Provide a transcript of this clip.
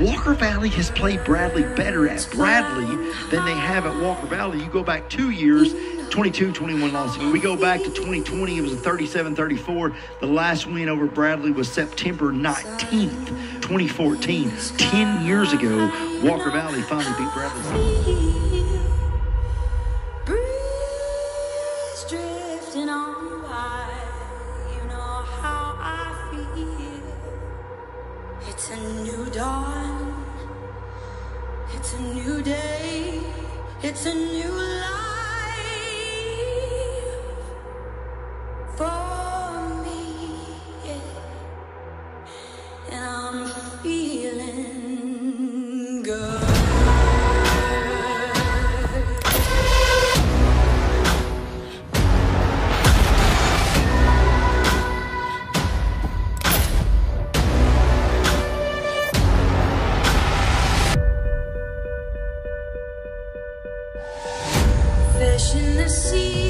Walker Valley has played Bradley better at Bradley than they have at Walker Valley. You go back two years, 22 21 losses. When we go back to 2020, it was a 37 34. The last win over Bradley was September 19th, 2014. 10 years ago, Walker Valley finally beat Bradley. It's a new dawn, it's a new day, it's a new life for me, yeah. and I'm feeling good. fish in the sea.